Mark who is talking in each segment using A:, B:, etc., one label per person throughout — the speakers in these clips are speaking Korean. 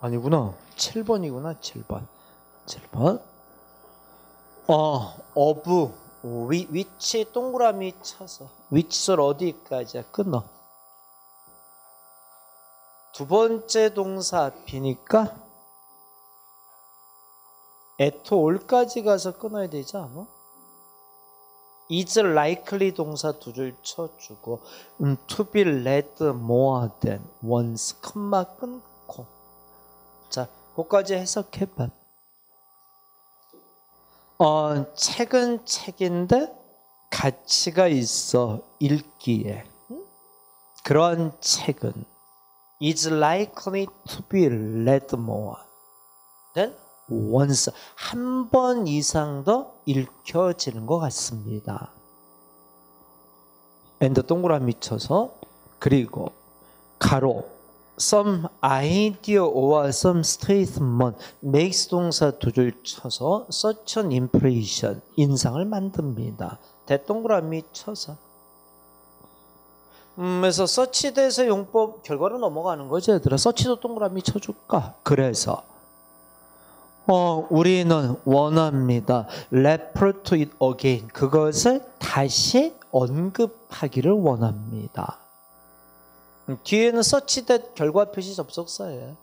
A: 아니구나. 7번이구나. 7번. 7번. 어, 어부. 위, 위치 동그라미 쳐서. 위치를 어디까지야? 끊어. 두 번째 동사 앞이니까 에토 올까지 가서 끊어야 되지 않아? is likely 동사 두 줄 쳐주고 음, to be led more than once 컴마 끊고 자, 그까지 해석해봐. 어, 책은 책인데 가치가 있어 읽기에 그런 책은 is likely to be read more than once 한 번 이상 더 읽혀지는 것 같습니다. and 동그라미 쳐서 그리고 괄호 some idea or some statement makes 동사 두 줄 쳐서 such an impression 인상을 만듭니다. that 동그라미 쳐서 음, 그래서 such that 용법 결과로 넘어가는 거죠, 얘들아. such도 동그라미 쳐줄까? 그래서 어, 우리는 원합니다. refer to it again. 그것을 다시 언급하기를 원합니다. 음, 뒤에는 서치된 결과 표시 접속사예요.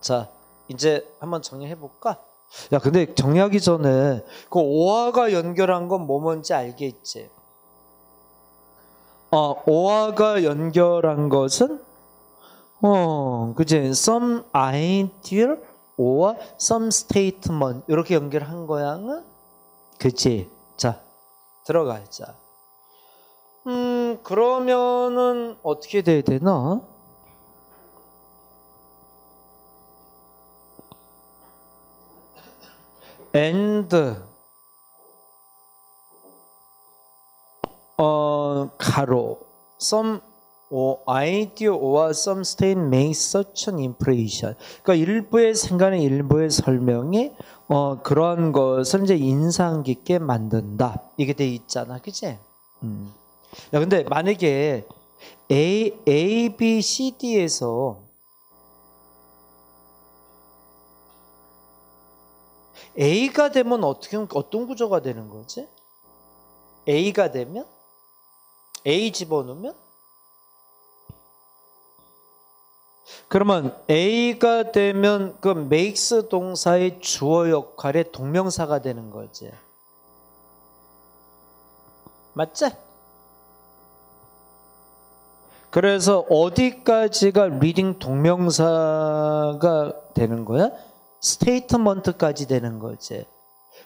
A: 자, 이제 한번 정리해 볼까? 야, 근데 정리하기 전에 그 오화가 연결한 건 뭐 뭔지 알겠지? 어, 오화가 연결한 것은 어, 그지? some idea or some statement 이렇게 연결한 거야. 그치? 자, 들어가자. 음, 그러면은 어떻게 돼야 되나? and 어 가로 some or idea or some state make such an impression. 그러니까 일부의 생각은 일부의 설명이 어 그런 것을 이제 인상 깊게 만든다. 이게 돼 있잖아, 그치? 음. 야 근데 만약에 A A B C D에서 A가 되면 어떻게 어떤 구조가 되는 거지? A가 되면 A 집어넣으면 그러면 A가 되면 그 makes 동사의 주어 역할의 동명사가 되는 거지. 맞지? 그래서 어디까지가 reading 동명사가 되는 거야? statement까지 되는 거지.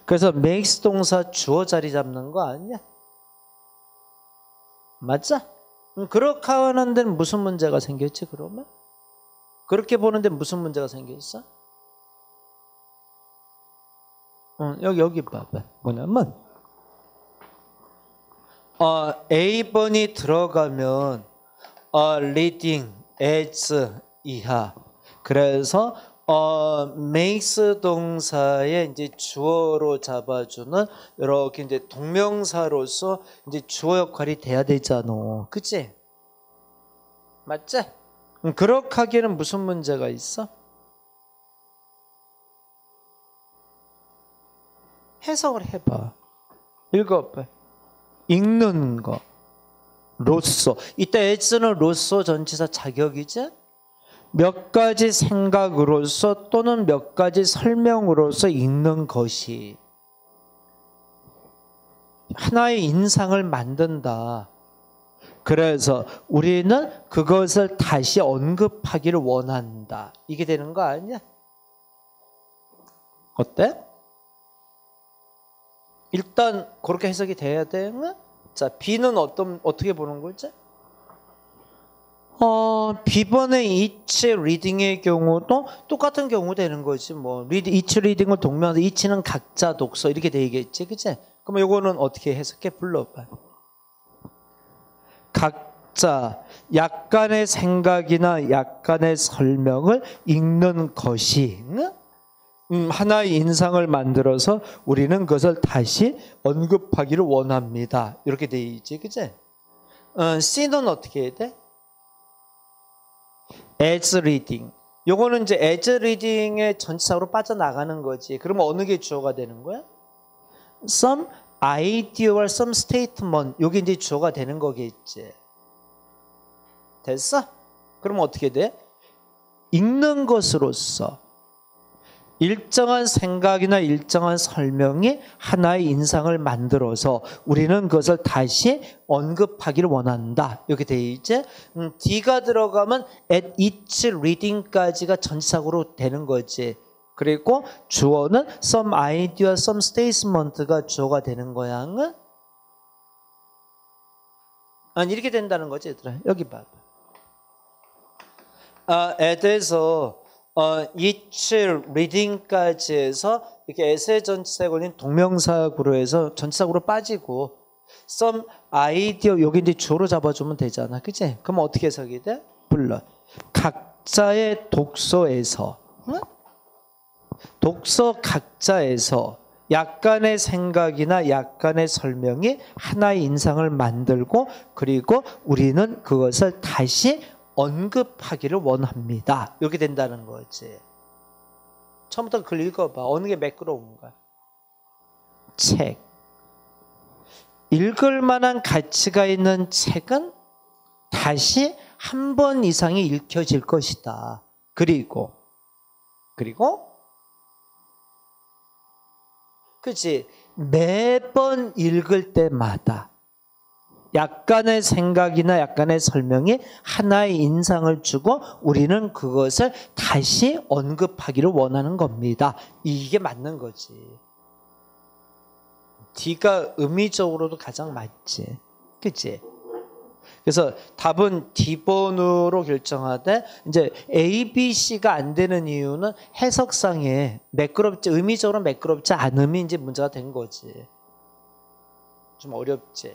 A: 그래서 makes 동사 주어 자리 잡는 거 아니야? 맞아? 그렇게 하는 데는 무슨 문제가 생겼지 그러면? 그렇게 보는데 무슨 문제가 생겼어? 어, 여기 여기 봐봐. 뭐냐면 어, A번이 들어가면 어, reading as 이하. 그래서 어, makes 동사의 이제 주어로 잡아주는 이렇게 이제 동명사로서 이제 주어 역할이 돼야 되잖아. 그치? 맞지? 그렇게 하기에는 무슨 문제가 있어? 해석을 해봐. 읽어봐. 읽는 거. 로쏘. 이때 에스는 로쏘 전치사 자격이지? 몇 가지 생각으로서 또는 몇 가지 설명으로서 읽는 것이 하나의 인상을 만든다. 그래서 우리는 그것을 다시 언급하기를 원한다. 이게 되는 거 아니야? 어때? 일단 그렇게 해석이 돼야 돼. 자, B는 어떤 어떻게 보는 거지? 어, B번의 each reading의 경우도 똑같은 경우 되는 거지. 뭐, read, each reading을 동명하서 each는 각자 독서 이렇게 되겠지. 그치? 그럼 요거는 어떻게 해석해? 불러봐. 각자 약간의 생각이나 약간의 설명을 읽는 것이 음, 하나의 인상을 만들어서 우리는 그것을 다시 언급하기를 원합니다. 이렇게 돼 있지. 그치? 어, C는 어떻게 해야 돼? as reading. 요거는 이제 as reading의 전치사로 빠져나가는 거지. 그러면 어느 게 주어가 되는 거야? some idea와 some statement. 요게 이제 주어가 되는 거겠지. 됐어? 그러면 어떻게 돼? 읽는 것으로서 일정한 생각이나 일정한 설명이 하나의 인상을 만들어서 우리는 그것을 다시 언급하기를 원한다. 이렇게 돼 있지? 음, D가 들어가면 at each reading까지가 전치사구로 되는 거지. 그리고 주어는 some idea, some statement가 주어가 되는. 응? 아니 이렇게 된다는 거지, 얘들아. 여기 봐봐. 아, 에드에서 어, each reading까지 해서 이렇게 에세 전치사에 걸린 동명사구로 해서 전치사구로 빠지고 some idea 여기 이제 주어로 잡아주면 되잖아, 그치? 그럼 어떻게 해석이 돼? 불러. 각자의 독서에서 응? 독서 각자에서 약간의 생각이나 약간의 설명이 하나의 인상을 만들고 그리고 우리는 그것을 다시 언급하기를 원합니다. 이렇게 된다는 거지. 처음부터 글 읽어봐. 어느 게 매끄러운가? 책. 읽을 만한 가치가 있는 책은 다시 한 번 이상이 읽혀질 것이다. 그리고, 그리고, 그치. 매번 읽을 때마다 약간의 생각이나 약간의 설명이 하나의 인상을 주고 우리는 그것을 다시 언급하기를 원하는 겁니다. 이게 맞는 거지. D가 의미적으로도 가장 맞지. 그치? 그래서 답은 D번으로 결정하되 이제 A, B, C가 안 되는 이유는 해석상에 매끄럽지 의미적으로 매끄럽지 않음이 이제 문제가 된 거지. 좀 어렵지.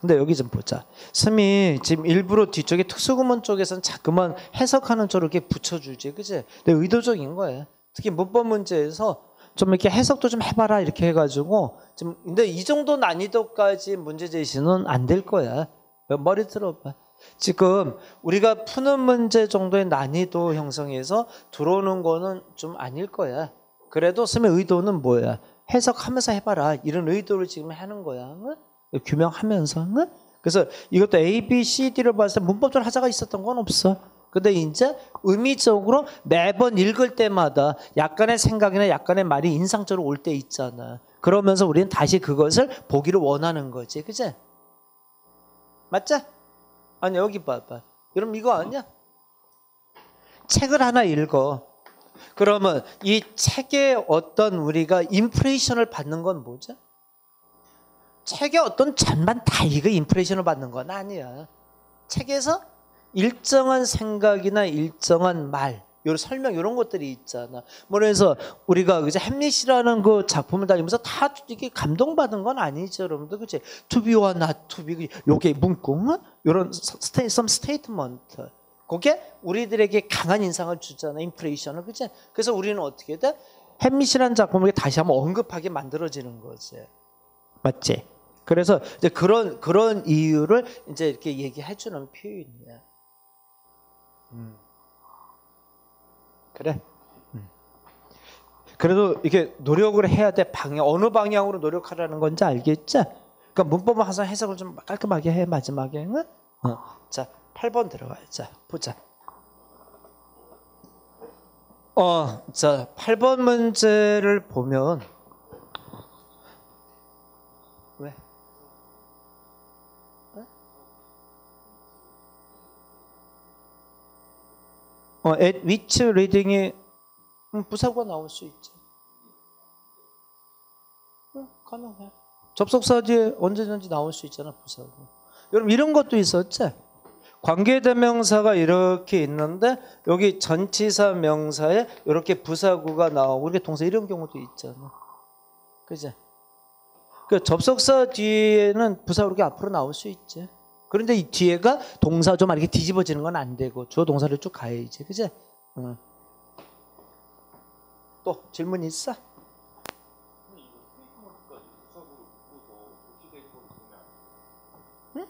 A: 근데 여기 좀 보자. 스미 지금 일부러 뒤쪽에 특수구문 쪽에서는 자꾸만 해석하는 쪽으로 이렇게 붙여주지, 그지? 근데 의도적인 거예요. 특히 문법 문제에서 좀 이렇게 해석도 좀 해봐라 이렇게 해가지고 좀 근데 이 정도 난이도까지 문제 제시는 안 될 거야. 머리 들어봐. 지금 우리가 푸는 문제 정도의 난이도 형성해서 들어오는 거는 좀 아닐 거야. 그래도 스미 의도는 뭐야? 해석하면서 해봐라. 이런 의도를 지금 하는 거야. 응? 규명하면서 그래서 이것도 A, B, C, D를 봤을 때 문법적으로 하자가 있었던 건 없어. 근데 이제 의미적으로 매번 읽을 때마다 약간의 생각이나 약간의 말이 인상적으로 올 때 있잖아. 그러면서 우리는 다시 그것을 보기를 원하는 거지. 그제? 맞죠? 아니, 여기 봐봐. 여러분, 이거 아니야? 책을 하나 읽어. 그러면 이 책에 어떤 우리가 impression을 받는 건 뭐죠? 책의 어떤 잔만 다 이거 impression을 받는 건 아니야. 책에서 일정한 생각이나 일정한 말, 요 설명 이런 것들이 있잖아. 뭐 그래서 우리가 그제 햄릿이라는 그 작품을 다니면서 다 이게 감동받은 건 아니죠, 여러분들. 그치? 투비와 나투비 요게 문구 이런 state some statement. 그게 우리들에게 강한 인상을 주잖아, impression을. 그치? 그래서 우리는 어떻게 돼? 햄릿이라는 작품을 다시 한번 언급하게 만들어지는 거지. 맞지? 그래서 이제 그런 그런 이유를 이제 이렇게 얘기해 주는 표현이야. 음. 그래. 음. 그래도 이게 노력을 해야 돼. 방향 어느 방향으로 노력하라는 건지 알겠지? 그러니까 문법은 항상 해석을 좀 깔끔하게 해 마지막에. 응? 어. 자, 8번 들어가요. 자, 보자. 어, 자, 8번 문제를 보면 어, at which reading이 음, 부사구가 나올 수 있죠. 응, 가능해. 접속사 뒤에 언제든지 나올 수 있잖아, 부사구. 여러분, 이런 것도 있었지? 관계대명사가 이렇게 있는데, 여기 전치사 명사에 이렇게 부사구가 나오고, 이렇게 동사 이런 경우도 있잖아. 그지? 그 접속사 뒤에는 부사구 이렇게 앞으로 나올 수 있지. 그런데 이 뒤에가 동사 좀 이렇게 뒤집어지는 건 안 되고 주어 동사를 쭉 가야지. 그지? 어. 또 질문 있어? 응?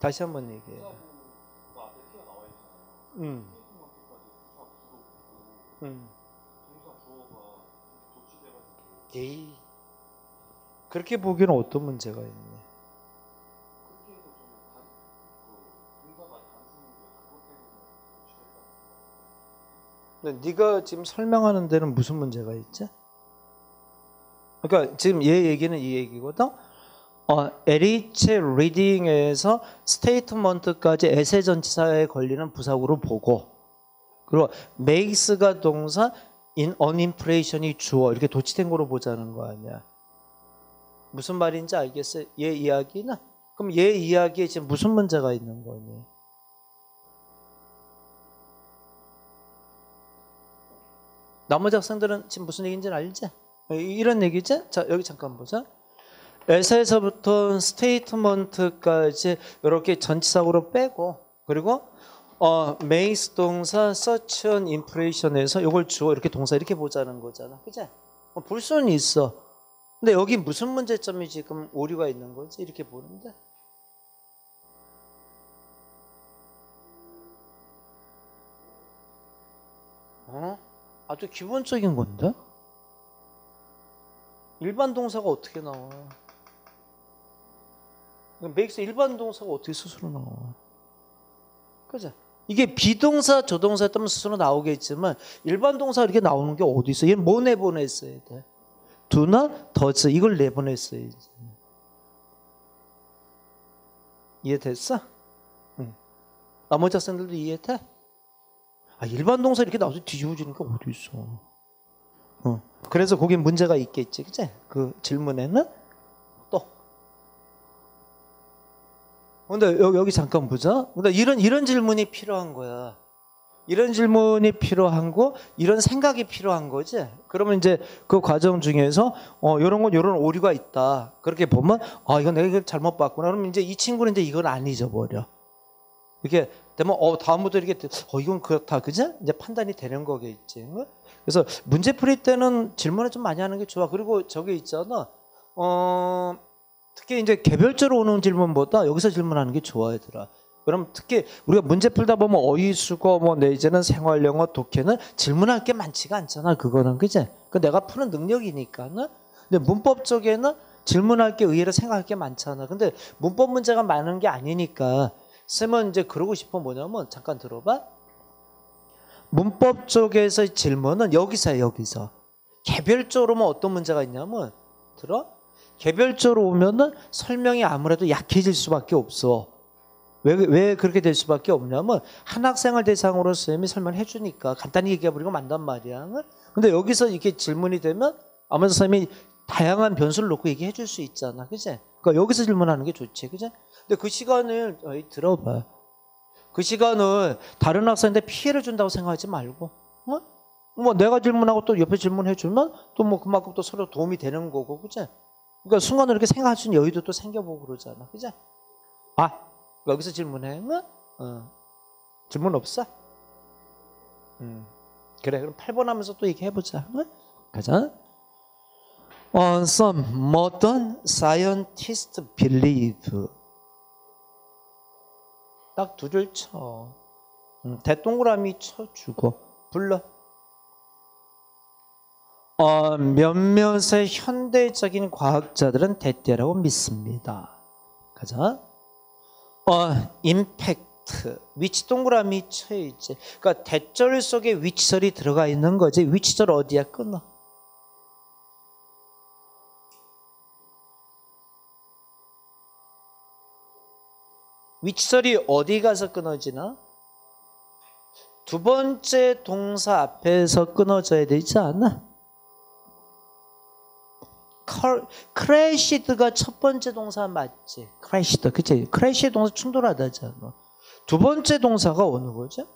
A: 다시 한번 얘기해. 음. 음. 에이. 그렇게 보기에는 어떤 문제가 있니? 근데 네가 지금 설명하는 데는 무슨 문제가 있지? 그러니까 지금 얘 얘기는 이 얘기거든. 어, LH 리딩에서 스테이트먼트까지 에세 전치사에 걸리는 부사구로 보고 그리고 makes가 동사 in uninflation이 주어 이렇게 도치된 거로 보자는 거 아니야. 무슨 말인지 알겠어요? 얘 이야기는? 그럼 얘 이야기에 지금 무슨 문제가 있는 거니? 나머지 학생들은 지금 무슨 얘기인지 알지? 이런 얘기지? 자, 여기 잠깐 보자. 에서에서부터 스테이트먼트까지 이렇게 전치사구로 빼고 그리고 어, makes 동사 an impression에서 이걸 주어 이렇게 동사 이렇게 보자는 거잖아. 그지? 어, 볼 수는 있어. 근데 여기 무슨 문제점이 지금 오류가 있는 거지? 이렇게 보는데. 어? 아주 기본적인 건데? 일반 동사가 어떻게 나와? 메이크스 일반 동사가 어떻게 스스로 나와? 그죠? 이게 비동사, 조동사 때문에 스스로 나오겠지만 일반 동사 이렇게 나오는 게 어디 있어? 얘는 뭐 내보냈어야 돼? 두나 더즈 이걸 내보냈어야지. 이해됐어? 응. 나머지 학생들도 이해돼? 아, 일반 동사 이렇게 나와서 뒤집어지는 게 어디 있어? 어. 그래서 거기 문제가 있겠지, 그치? 그 질문에는 또. 근데 여기, 여기 잠깐 보자. 근데 이런 이런 질문이 필요한 거야. 이런 질문이 필요한 거, 이런 생각이 필요한 거지. 그러면 이제 그 과정 중에서 어 이런 건 이런 오류가 있다. 그렇게 보면 아 이건 내가 잘못 봤구나. 그러면 이제 이 친구는 이제 이걸 안 잊어버려. 이렇게 되면 어 다음부터 이렇게 어 이건 그렇다, 그죠? 이제 판단이 되는 거겠지. 그래서 문제 풀이 때는 질문을 좀 많이 하는 게 좋아. 그리고 저기 있잖아. 어 특히 이제 개별적으로 오는 질문보다 여기서 질문하는 게 좋아, 얘들아. 그럼 특히 우리가 문제 풀다 보면 어휘수거 뭐 내지는 생활영어 독해는 질문할 게 많지가 않잖아. 그거는 그제? 그 내가 푸는 능력이니까는. 근데 문법 쪽에는 질문할 게 의외로 생각할 게 많잖아. 근데 문법 문제가 많은 게 아니니까 쌤은 이제 그러고 싶어 뭐냐면 잠깐 들어봐. 문법 쪽에서 질문은 여기서 여기서 개별적으로 뭐 어떤 문제가 있냐면 들어? 개별적으로 오면은 설명이 아무래도 약해질 수밖에 없어. 왜, 왜 그렇게 될 수밖에 없냐면 한 학생을 대상으로 쌤이 설명해 주니까 간단히 얘기해 버리고 만단 말이야. 근데 여기서 이렇게 질문이 되면 아무래도 쌤이 다양한 변수를 놓고 얘기해 줄 수 있잖아. 그지? 그러니까 여기서 질문하는 게 좋지. 그지? 근데 그 시간을 들어봐. 그 시간을 다른 학생한테 피해를 준다고 생각하지 말고 어? 뭐 내가 질문하고 또 옆에 질문해 주면 또 뭐 그만큼 또 서로 도움이 되는 거고 그지? 그러니까 순간으로 이렇게 생각할 수 있는 여유도 또 생겨보고 그러잖아. 그지? 아 여기서 질문해? 응? 어. 질문 없어? 음. 그래, 그럼 8번 하면서 또 얘기해보자. 응? 가자. On some modern scientists believe. 딱 두 줄 쳐. 음, 대동그라미 쳐주고 불러. 어, 몇몇의 현대적인 과학자들은 대때라고 믿습니다. 가자. 어, 임팩트. 위치 동그라미 쳐있지. 그러니까 대절 속에 위치절이 들어가 있는 거지. 위치절 어디야? 끊어. which절이 어디 가서 끊어지나? 두 번째 동사 앞에서 끊어져야 되지 않아? crashed가 첫 번째 동사 맞지? crashed, 그치? crash 동사 충돌하다잖아. 두 번째 동사가 어느 거죠?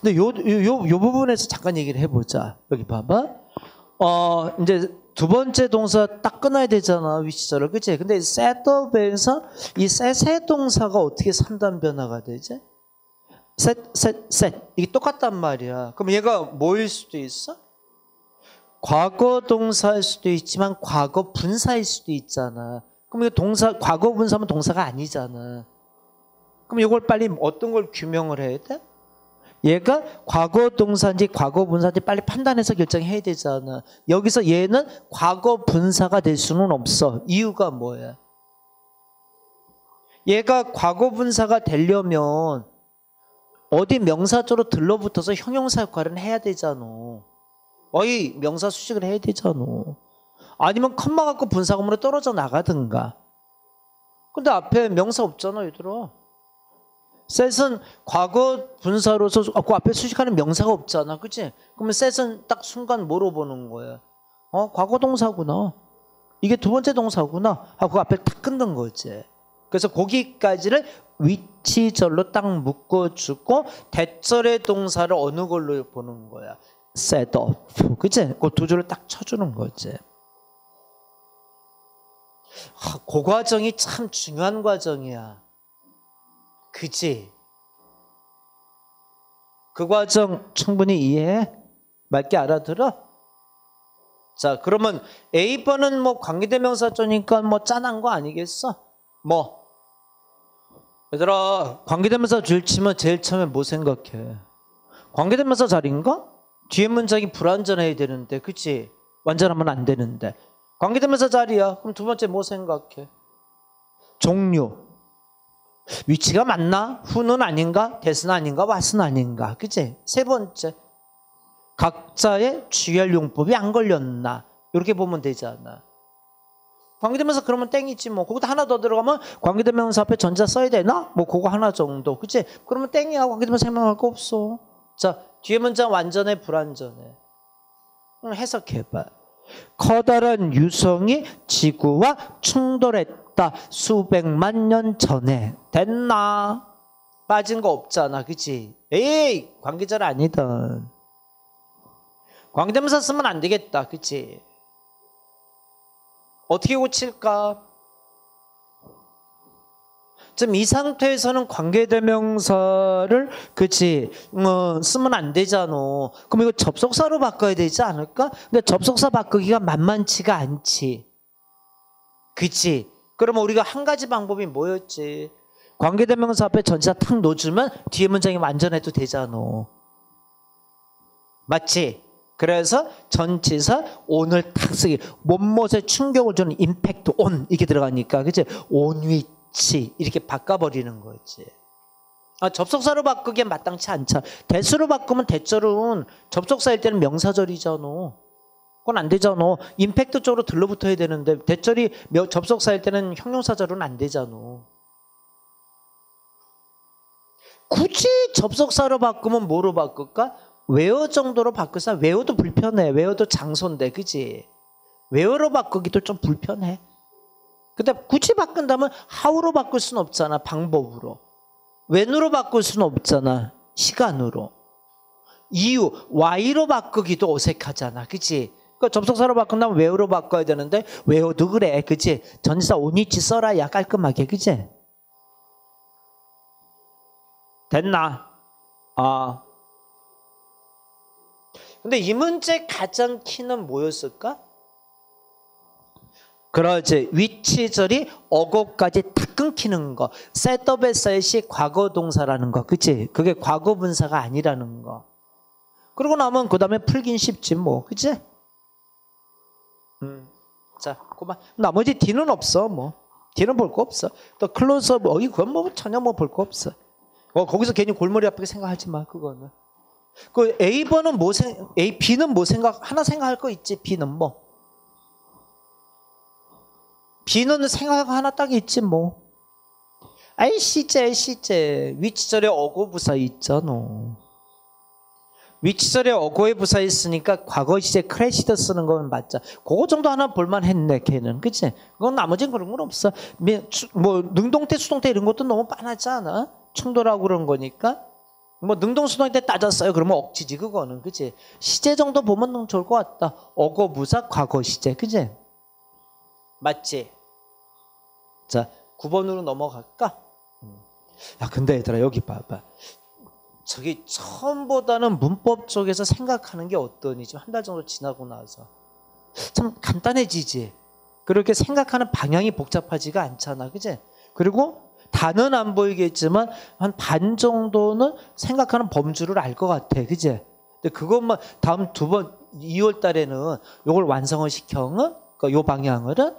A: 근데 요, 요, 요 부분에서 잠깐 얘기를 해보자. 여기 봐봐. 어, 이제 두 번째 동사 딱 끊어야 되잖아. which절을. 그치? 근데 set up에서 이 셋의 동사가 어떻게 3단 변화가 되지? 셋, 셋, 셋. 이게 똑같단 말이야. 그럼 얘가 뭐일 수도 있어? 과거 동사일 수도 있지만 과거 분사일 수도 있잖아. 그럼 이거 동사 과거 분사면 동사가 아니잖아. 그럼 이걸 빨리 어떤 걸 규명을 해야 돼? 얘가 과거 동사인지 과거 분사인지 빨리 판단해서 결정해야 되잖아. 여기서 얘는 과거 분사가 될 수는 없어. 이유가 뭐야? 얘가 과거 분사가 되려면 어디 명사조로 들러붙어서 형용사 역할은 해야 되잖아. 어이 명사 수식을 해야 되잖아. 아니면 컴마 갖고 분사구문으로 떨어져 나가든가. 근데 앞에 명사 없잖아, 얘들아. 셋은 과거 분사로서 아, 그 앞에 수식하는 명사가 없잖아, 그치? 그러면 셋은 딱 순간 뭐로 보는 거야? 어, 과거 동사구나. 이게 두 번째 동사구나. 하고 그 앞에 딱 끊는 거지. 그래서 거기까지를 위치절로 딱 묶어주고 대절의 동사를 어느 걸로 보는 거야? set up. 그치? 그두 줄을 딱 쳐주는 거지. 아, 그 과정이 참 중요한 과정이야. 그지? 그 과정 충분히 이해해? 맞게 알아들어? 자, 그러면 A번은 뭐 관계대명사조니까 뭐 짠한 거 아니겠어? 뭐? 얘들아, 관계대명사 줄 치면 제일 처음에 뭐 생각해? 관계대명사 자리인가? 뒤에 문장이 불완전해야 되는데, 그치? 완전하면 안 되는데. 관계대명사 자리야. 그럼 두 번째 뭐 생각해? 종류. 위치가 맞나? 후는 아닌가? 대스는 아닌가? 왓은 아닌가? 그치? 세 번째. 각자의 주의할 용법이 안 걸렸나? 이렇게 보면 되잖아. 관계대명사 그러면 땡이지 뭐. 거기다 하나 더 들어가면 관계대명사 앞에 전자 써야 되나? 뭐 그거 하나 정도. 그치? 그러면 땡이야. 관계대명사 설명할 거 없어. 자, 뒤에 문장 완전해, 불완전해. 해석해봐. 커다란 유성이 지구와 충돌했다. 수백만 년 전에. 됐나? 빠진 거 없잖아. 그치? 에이! 관계절 아니던. 관계대명사 쓰면 안 되겠다. 그치? 어떻게 고칠까? 지금 이 상태에서는 관계대명사를 그치 어, 쓰면 안 되잖아. 그럼 이거 접속사로 바꿔야 되지 않을까? 근데 접속사 바꾸기가 만만치가 않지. 그치? 그러면 우리가 한 가지 방법이 뭐였지? 관계대명사 앞에 전치사 탁 놓주면 뒤에 문장이 완전해도 되잖아. 맞지? 그래서 전치사 온을 탁 쓰기 못못에 충격을 주는 임팩트 온 이게 들어가니까 그치? 온 위치 이렇게 바꿔버리는 거지. 아, 접속사로 바꾸기엔 마땅치 않죠. 대수로 바꾸면 대절은 접속사일 때는 명사절이잖아. 그건 안 되잖아. 임팩트 쪽으로 들러붙어야 되는데 that절이 접속사일 때는 형용사절은 안 되잖아. 굳이 접속사로 바꾸면 뭐로 바꿀까? 웨어 정도로 바꾸자. 웨어도 불편해. 웨어도 장소인데, 그지? where로 바꾸기도 좀 불편해. 근데 굳이 바꾼다면 how로 바꿀 수는 없잖아. 방법으로. when으로 바꿀 수는 없잖아. 시간으로. 이유, why로 바꾸기도 어색하잖아. 그치? 그 접속사로 바꾼다면 where로 바꿔야 되는데, 웨어도 그래. 그치? 전치사 on which 써줘야 깔끔하게. 그치? 됐나? 아. 근데 이 문제 가장 키는 뭐였을까? 그러지. which절이 ago까지 다 끊기는 거. set up의 set이 과거 동사라는 거. 그치? 그게 과거 분사가 아니라는 거. 그러고 나면 그 다음에 풀긴 쉽지 뭐. 그치? 음. 자, 그만. 나머지 D는 없어 뭐. D는 볼 거 없어. 또 클로즈업, 어이, 그건 뭐 전혀 뭐 볼 거 없어. 어, 거기서 괜히 골머리 아프게 생각하지 마, 그거는. 그 A번은 뭐 생, A, B는 뭐 생각, 하나 생각할 거 있지, B는 뭐. B는 생각 하나 딱 있지, 뭐. 아이, 시제, 시제. 위치절에 어고부사 있잖아. which절에 ago의 부사 있으니까 과거 시제 crashed 쓰는 거면 맞자. 그거 정도 하나 볼만 했네, 걔는. 그치? 그건 나머지는 그런 건 없어. 뭐, 능동태, 수동태 이런 것도 너무 빤하지 않아? 충돌하고 그런 거니까. 뭐 능동 수동 때 따졌어요. 그러면 억지지 그거는 그치? 시제 정도 보면 좋을 것 같다. ago 부사 과거 시제 그치? 맞지? 자 9번으로 넘어갈까? 음. 야 근데 얘들아 여기 봐봐. 저기 처음보다는 문법 쪽에서 생각하는 게 어떠니? 지금 한달 정도 지나고 나서 참 간단해지지. 그렇게 생각하는 방향이 복잡하지가 않잖아, 그지? 그리고 다는 안 보이겠지만 한 반 정도는 생각하는 범주를 알 것 같아. 그지? 근데 그것만 다음 두 번 2월 달에는 요걸 완성을 시켜. 응? 그러니까 요 방향을은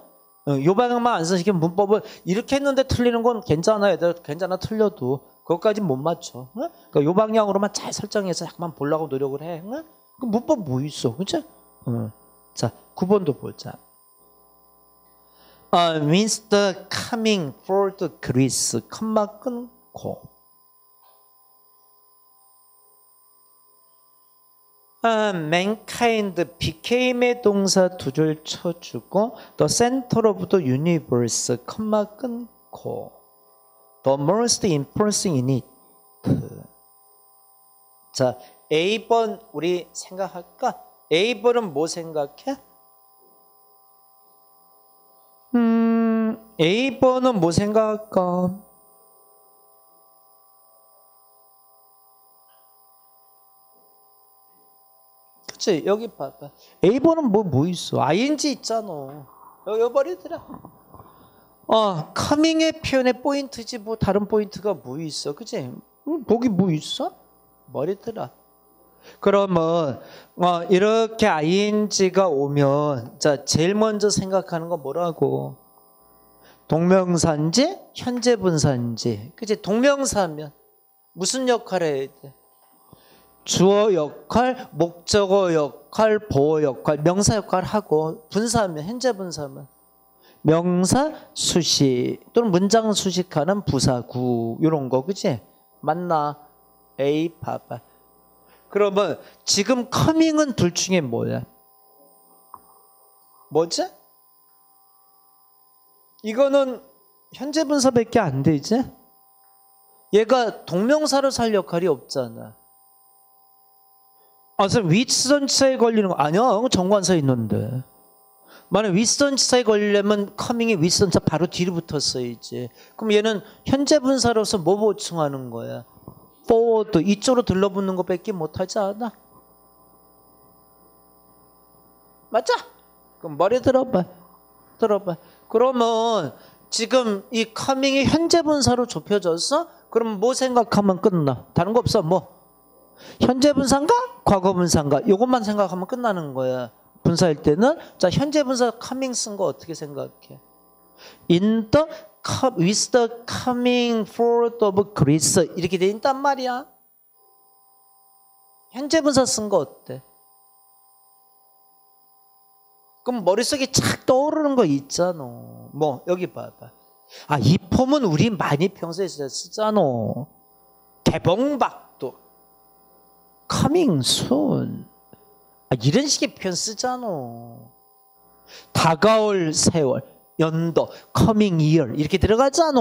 A: 어, 요 방향만 완성시키면 문법을 이렇게 했는데 틀리는 건 괜찮아. 얘들 괜찮아 틀려도 그것까지 못 맞춰. 응? 그러니까 요 방향으로만 잘 설정해서 약간 보려고 노력을 해. 응? 그 문법 뭐 있어. 그치? 응. 자, 9번도 보자. uh, means the coming for the Greece. 컴마 끊고. 아, mankind became의 동사 두 줄 쳐주고 the center of the universe 컴마 끊고 the most important in it 자 A번 우리 생각할까? A번은 뭐 생각해? 음, A번은 뭐 생각할까? 그치 여기 봐봐 A번은 뭐, 뭐 있어 ing 있잖아 여기 버리더라 어 커밍의 표현의 포인트지 뭐 다른 포인트가 뭐 있어? 그치? 음, 거기 뭐 있어? 머리더라 그러면 어, 이렇게 ing가 오면 자 제일 먼저 생각하는 건 뭐라고? 동명사인지 현재 분사인지. 그치? 동명사면 무슨 역할을 해야 돼? 주어 역할, 목적어 역할, 보어 역할, 명사 역할 하고 분사하면 현재 분사하면 명사 수식 또는 문장 수식하는 부사구 이런 거 그지? 맞나? A 봐봐. 그러면 지금 커밍은 둘 중에 뭐야? 뭐지? 이거는 현재 분사밖에 안 되지? 얘가 동명사로 살 역할이 없잖아. 아, 선생님, 윗선치사에 걸리는 거 아니야. 정관사 있는데. 만약 윗선치사에 걸리려면 커밍이 윗선치사 바로 뒤로 붙었어야지. 그럼 얘는 현재 분사로서 뭐 보충하는 거야? forward 이쪽으로 들러붙는 것밖에 못하지 않아? 맞죠? 그럼 머리 들어봐. 들어봐. 그러면 지금 이 커밍이 현재 분사로 좁혀졌어? 그럼 뭐 생각하면 끝나? 다른 거 없어. 뭐? 현재 분사인가? 과거 분사인가? 이것만 생각하면 끝나는 거야. 분사일 때는 자 현재 분사 coming 쓴 거 어떻게 생각해? In the with the coming forth of Greece 이렇게 돼 있단 말이야. 현재 분사 쓴 거 어때? 그럼 머릿속에 착 떠오르는 거 있잖아. 뭐 여기 봐봐. 아 이 폼은 우리 많이 평소에 쓰잖아. 개봉박도 coming soon. 아, 이런 식의 표현 쓰잖아. 다가올 세월, 연도, coming year 이렇게 들어가잖아.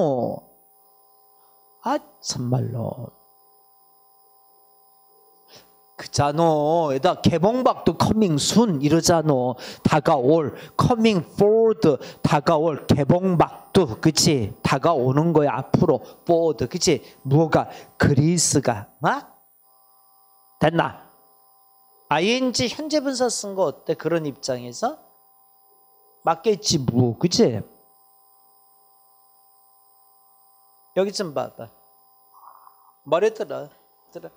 A: 아 참말로. 그잖아. 에다 개봉박도 coming soon 이러잖아. 다가올, coming forward, 다가올 개봉박도 그치? 다가오는 거야 앞으로 forward 그치? 뭐가 그리스가 아? 됐나? Ing 현재 분사 쓴 거 어때? 그런 입장에서 맞겠지 뭐 그치? 여기 좀 봐봐 머리 들어 들어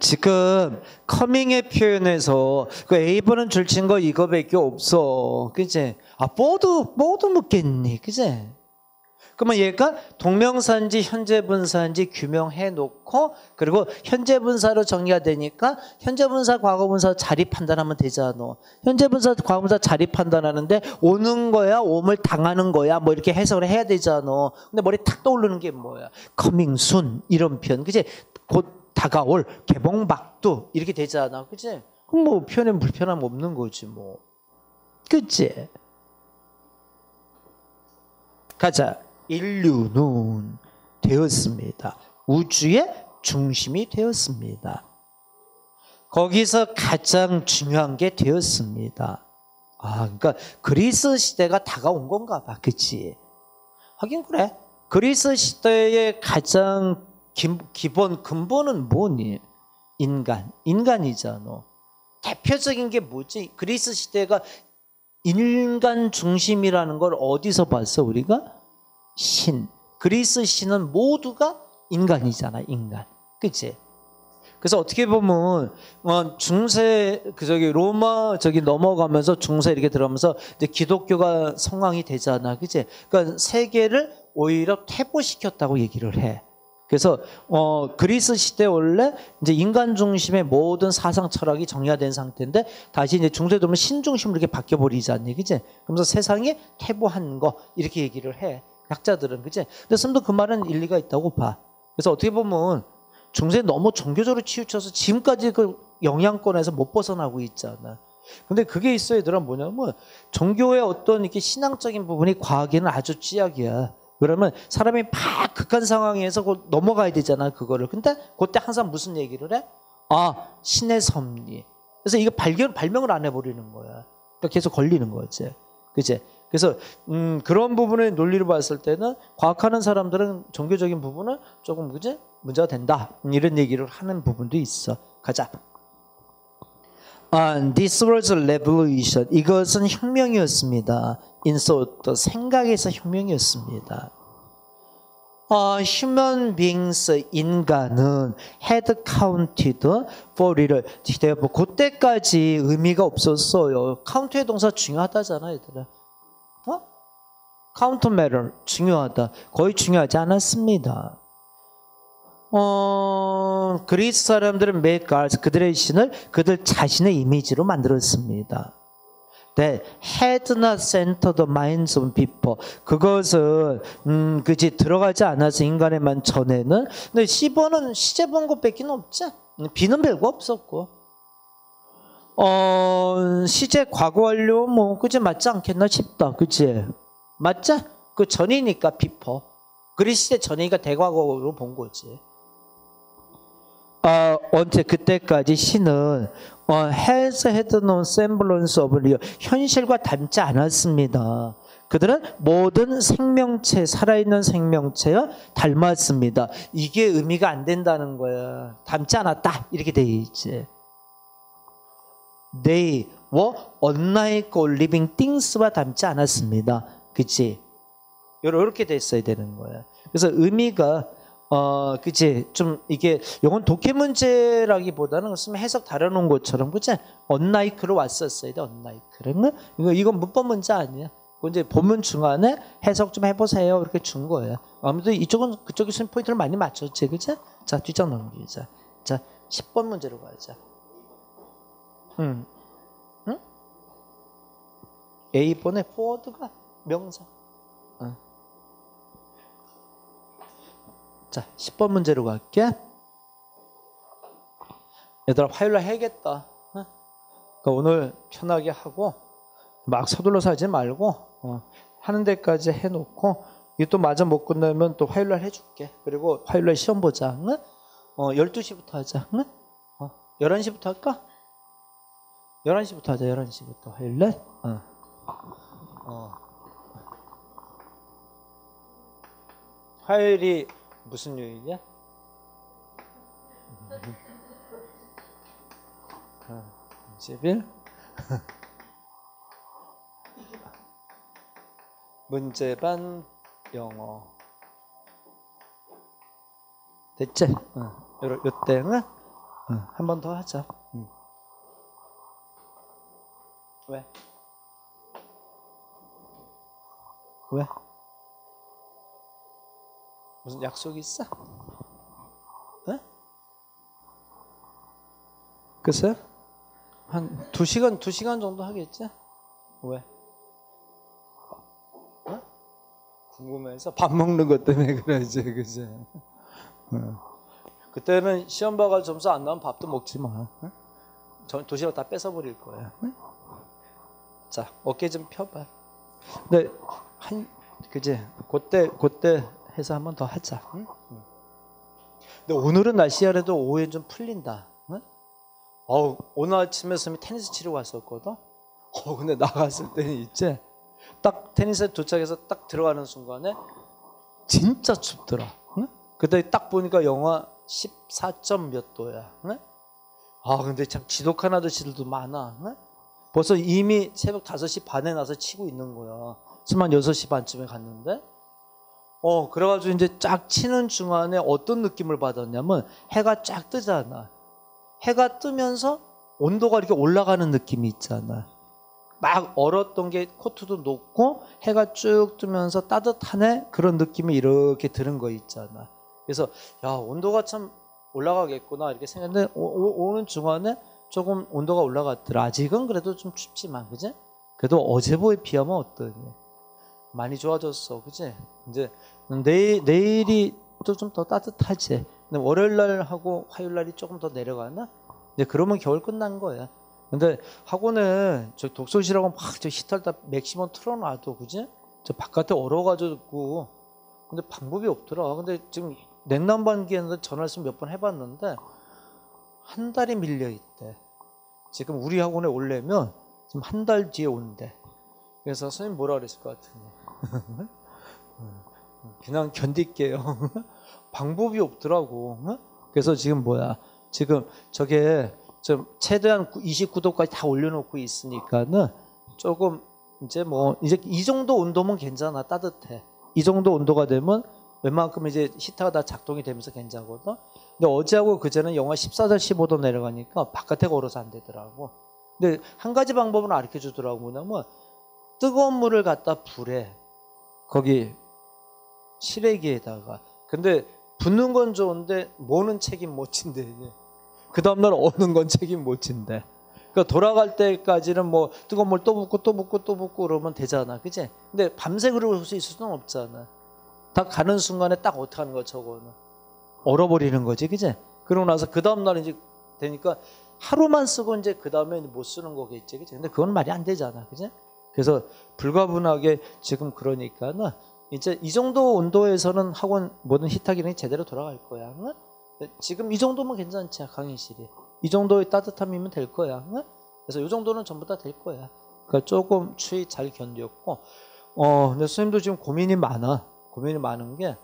A: 지금 커밍의 표현에서 그 A번은 줄친 거 이거밖에 없어 그치? 아 보드 보드 묻겠니 그치? 그러면 얘가 동명사인지 현재 분사인지 규명해 놓고 그리고 현재 분사로 정리가 되니까 현재 분사 과거 분사 자리 판단하면 되잖아. 현재 분사 과거 분사 자리 판단하는데 오는 거야, 옴을 당하는 거야, 뭐 이렇게 해석을 해야 되잖아. 근데 머리 탁 떠오르는 게 뭐야? coming soon 이런 표현. 그지? 곧 다가올 개봉박도 이렇게 되잖아. 그지? 그럼 뭐 표현에 불편함 없는 거지 뭐. 그치? 가자. 인류는 되었습니다. 우주의 중심이 되었습니다. 거기서 가장 중요한 게 되었습니다. 아, 그러니까 그리스 시대가 다가온 건가 봐. 그치? 하긴 그래. 그리스 시대의 가장 기, 본 근본은 뭐니? 인간. 인간이잖아. 대표적인 게 뭐지? 그리스 시대가 인간 중심이라는 걸 어디서 봤어, 우리가? 신, 그리스 신은 모두가 인간이잖아, 인간. 그치? 그래서 어떻게 보면 어, 중세 그 저기 로마 저기 넘어가면서 중세 이렇게 들어가면서 이제 기독교가 성황이 되잖아, 그치? 그러니까 세계를 오히려 퇴보시켰다고 얘기를 해. 그래서 어 그리스 시대 원래 이제 인간 중심의 모든 사상 철학이 정리화된 상태인데 다시 이제 중세 들면 신 중심으로 이렇게 바뀌어 버리지 않니, 그지? 그러면서 세상이 퇴보한 거 이렇게 얘기를 해. 약자들은 그지? 근데 선도 그 말은 일리가 있다고 봐. 그래서 어떻게 보면 중세 너무 종교적으로 치우쳐서 지금까지 그 영향권에서 못 벗어나고 있잖아. 근데 그게 있어야 되더라 뭐냐면 종교의 어떤 이렇게 신앙적인 부분이 과학에는 아주 찌약이야. 그러면 사람이 막 극한 상황에서 곧 넘어가야 되잖아 그거를. 근데 그때 항상 무슨 얘기를 해? 아 신의 섭리. 그래서 이거 발견 발명을 안 해버리는 거야. 그러니까 계속 걸리는 거지. 그제? 그래서 음, 그런 부분의 논리를 봤을 때는 과학하는 사람들은 종교적인 부분은 조금 그제 문제가 된다 이런 얘기를 하는 부분도 있어. 가자. 아, this was a revolution. 이것은 혁명이었습니다. in thought, 생각에서 혁명이었습니다. 어, human beings, 인간은 had counted for. 뭐 그때까지 의미가 없었어요. count의 동사 중요하다잖아, 얘들아. 어? count, matter 중요하다. 거의 중요하지 않았습니다. 어, 그리스 사람들은 gods, 그들의 신을 그들 자신의 이미지로 만들었습니다. Not centered the minds of people. 그것은 음, 그지 들어가지 않아서 인간에만 전에는 근데 10번은 시제 본 것밖에 없지. 비는 별거 없었고. 어, 시제 과거 완료 뭐 그지 맞지 않겠나 싶다. 그지? 맞자? 그 전이니까 비퍼. 그리스 시대 전이니까 대과거로 본 거지. 어, 언제 그때까지 신은 어, has had no semblance of real 현실과 닮지 않았습니다. 그들은 모든 생명체, 살아있는 생명체와 닮았습니다. 이게 의미가 안 된다는 거야. 닮지 않았다. 이렇게 돼 있지. They were unlike living things와 닮지 않았습니다. 그치? 이렇게 됐어야 되는 거야. 그래서 의미가 어, 그치. 좀, 이게, 요건 독해 문제라기보다는 쓰면 해석 다려놓은 것처럼, 그치? 언라이크로 왔었어야 돼, 언라이크를. 이거, 이건 문법 문제 아니야. 그 이제 본문 중간에 해석 좀 해보세요. 이렇게 준 거예요. 아무래도 이쪽은 그쪽에 쓰는 포인트를 많이 맞췄지, 그치? 자, 뒷장 넘기자. 자, 10번 문제로 가자. 응. 응? A번에 forward가 명사. 응. 자, 10번 문제로 갈게. 얘들아, 화요일날 해야겠다. 어? 그러니까 오늘 편하게 하고, 막 서둘러서 하지 말고, 어, 하는 데까지 해놓고, 이게 또 마저 못 끝나면 또 화요일날 해줄게. 그리고 화요일날 시험 보자. 응? 어, 12시부터 하자. 응? 어, 11시부터 할까? 11시부터 하자, 11시부터. 화요일날? 어. 어. 화요일이 무슨 요일이야? 20일? 문제반 영어 됐지? 어. 요, 요때 응? 어. 한번 더 하자 응. 왜? 왜? 무슨 약속 있어? 어? 글쎄? 한두 시간, 두 시간 정도 하겠지? 왜? 어? 궁금해서 밥 먹는 것 때문에 그러지, 그지? 어. 그때는 시험 봐가 점수 안 나면 밥도 먹지 마. 어? 도시락 다 뺏어버릴 거야. 어? 자, 어깨 좀 펴봐. 근데 한, 그지? 그때, 그때 해서 한 번 더 하자. 응? 근데 오늘은 날씨야래도 오후에 좀 풀린다. 응? 어우, 오늘 아침에 선생님이 테니스 치러 왔었거든. 어, 근데 나갔을 때는 있지. 딱 테니스에 도착해서 딱 들어가는 순간에 진짜 춥더라. 응? 그때 딱 보니까 영하 14점 몇 도야. 응? 아, 근데 참 지독한 아저씨들도 많아. 응? 벌써 이미 새벽 5시 반에 나서 치고 있는 거야. 수만 6시 반쯤에 갔는데 어, 그래가지고 이제 쫙 치는 중간에 어떤 느낌을 받았냐면 해가 쫙 뜨잖아. 해가 뜨면서 온도가 이렇게 올라가는 느낌이 있잖아. 막 얼었던 게 코트도 녹고 해가 쭉 뜨면서 따뜻하네 그런 느낌이 이렇게 드는 거 있잖아. 그래서 야 온도가 참 올라가겠구나 이렇게 생각했는데 오, 는 중간에 조금 온도가 올라갔더라. 아직은 그래도 좀 춥지만 그지? 그래도 어제보에 비하면 어떠니? 많이 좋아졌어, 그지? 이제 내일 내일이 또 좀 더 따뜻하지. 근데 월요일 날 하고 화요일 날이 조금 더 내려가나? 이제 그러면 겨울 끝난 거야. 근데 학원에 저 독서실하고 막 저 히터를 다 맥시멈 틀어놔도 그지? 저 바깥에 얼어가지고 근데 방법이 없더라. 근데 지금 냉난방기에는 전화를 몇번 해봤는데 한 달이 밀려 있대. 지금 우리 학원에 올려면 지금 한 달 뒤에 온대. 그래서 선생님 뭐라 그랬을 것 같으니? 그냥 견딜게요. 방법이 없더라고. 그래서 지금 뭐야? 지금 저게 좀 최대한 29도까지 다 올려놓고 있으니까는 조금 이제 뭐 이제 이 정도 온도면 괜찮아 따뜻해. 이 정도 온도가 되면 웬만큼 이제 히터가 다 작동이 되면서 괜찮거든. 근데 어제하고 그제는 영하 14도 15도 내려가니까 바깥에 걸어서 안 되더라고. 근데 한 가지 방법은 알려 주더라고. 뭐냐면 뜨거운 물을 갖다 불에 거기 시래기에다가 근데 붓는 건 좋은데 모는 책임 못 진대. 그 다음날 오는 건 책임 못 진대. 그러니까 돌아갈 때까지는 뭐 뜨거운 물 또 붓고 또 붓고 또 붓고 그러면 되잖아. 그지? 근데 밤새 수 있을 수는 없잖아. 딱 가는 순간에 딱 어떻게 하는 거 저거는. 얼어버리는 거지. 그지? 그러고 나서 그 다음날 이제 되니까 하루만 쓰고 이제 그 다음에 못 쓰는 거겠지. 그지? 근데 그건 말이 안 되잖아. 그지? 그래서 불가분하게 지금 그러니까 는 이제 이 정도 온도에서는 학원 모든 히터 기능이 제대로 돌아갈 거야. 응? 지금 이 정도면 괜찮지 강의실이. 이 정도의 따뜻함이면 될 거야. 응? 그래서 이 정도는 전부 다 될 거야. 그러니까 조금 추위 잘 견뎠고, 어, 근데 선생님도 지금 고민이 많아. 고민이 많은 게,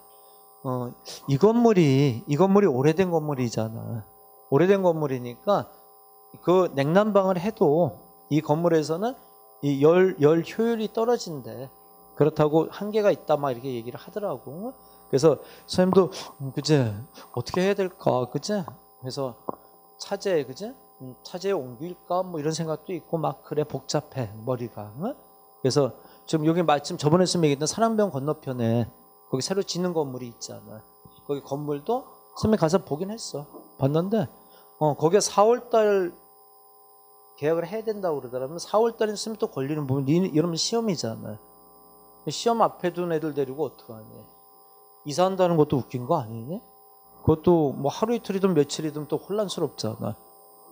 A: 어, 이 건물이, 이 건물이 오래된 건물이잖아. 오래된 건물이니까 그 냉난방을 해도 이 건물에서는 이 열, 열 효율이 떨어진대. 그렇다고 한계가 있다 막 이렇게 얘기를 하더라고. 그래서 선생님도 음, 그제 어떻게 해야 될까 그제 그래서 차제 그제 음, 차제에 옮길까 뭐 이런 생각도 있고 막 그래 복잡해 머리가. 응? 그래서 지금 여기 마침 저번에 선생님 얘기했던 사랑병 건너편에 거기 새로 짓는 건물이 있잖아. 거기 건물도 선생님 가서 보긴 했어. 봤는데 어 거기에 4월달 계약을 해야 된다고 그러더라면 4월달에 선생님 또 걸리는 부분 이러면 시험이잖아. 시험 앞에 둔 애들 데리고 어떡하니? 이사한다는 것도 웃긴 거 아니니? 그것도 뭐 하루 이틀이든 며칠이든 또 혼란스럽잖아.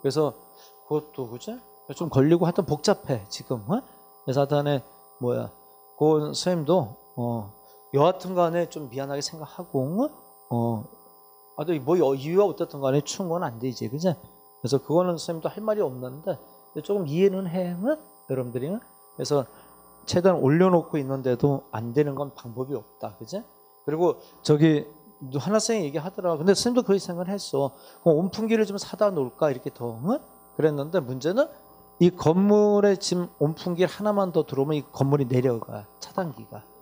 A: 그래서 그것도 그지? 좀 걸리고 하여튼 복잡해 지금. 어? 그래서 하여튼에 뭐야? 그 선생님도 어 여하튼 간에 좀 미안하게 생각하고 어 아도 뭐 이유가 어떻든 간에 추운 건 안 되지 그지? 그래서 그거는 선생님도 할 말이 없는데 조금 이해는 해 응? 여러분들이 응? 그래서 최대한 올려놓고 있는데도 안 되는 건 방법이 없다. 그지? 그리고 저기 하나쌤이 얘기하더라. 근데 선생님도 그 생각을 했어. 온풍기를 좀 사다 놓을까 이렇게 더 응? 그랬는데 문제는 이 건물에 지금 온풍기 하나만 더 들어오면 이 건물이 내려가 차단기가 어,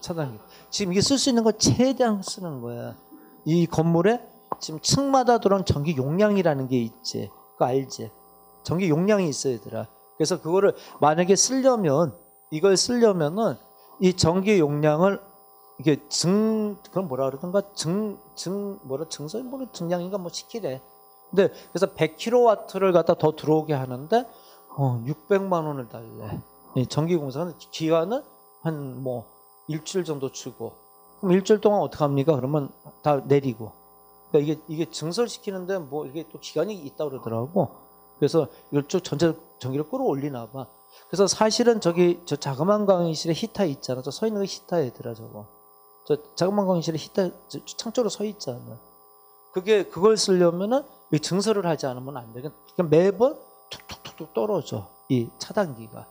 A: 차단기. 지금 이게 쓸 수 있는 거 최대한 쓰는 거야. 이 건물에 지금 층마다 들어온 전기 용량이라는 게 있지. 그거 알지? 전기 용량이 있어야 되더라. 그래서 그거를 만약에 쓰려면 이걸 쓰려면은 이 전기 용량을 이게 증 그건 뭐라 그러던가 증 증 뭐라 증설 뭐라 증량인가 뭐 시키래. 근데 그래서 100kW를 갖다 더 들어오게 하는데 어 600만 원을 달래. 이 전기 공사는 기간은 한뭐 일주일 정도 주고 그럼 일주일 동안 어떻게 합니까? 그러면 다 내리고. 그러니까 이게 이게 증설시키는데 뭐 이게 또 기간이 있다 그러더라고. 그래서 이쪽 전체 전기를 끌어올리나 봐. 그래서 사실은 저기 저 자그마한 강의실에 히터 있잖아. 저 서 있는 거 히터 얘들아 저거. 저 자그마한 강의실에 히터 창조로 서 있잖아. 그게 그걸 쓰려면은 이 증설을 하지 않으면 안 돼. 그러니까 매번 툭툭툭툭 떨어져 이 차단기가.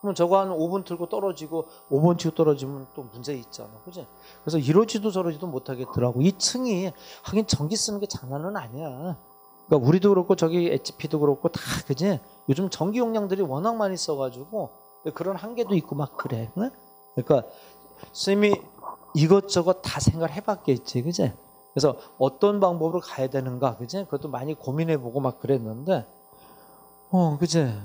A: 그러면 저거 한 5분 틀고 떨어지고 5분 치고 떨어지면 또 문제 있잖아. 그지? 그래서 이러지도 저러지도 못하겠더라고. 이 층이 하긴 전기 쓰는 게 장난은 아니야. 그러니까 우리도 그렇고 저기 HP도 그렇고 다 그지? 요즘 전기 용량들이 워낙 많이 써가지고 그런 한계도 있고 막 그래. 응? 그러니까 쌤이 이것저것 다 생각을 해봤겠지, 그제? 그래서 어떤 방법으로 가야 되는가, 그제? 그것도 많이 고민해보고 막 그랬는데, 어, 그제?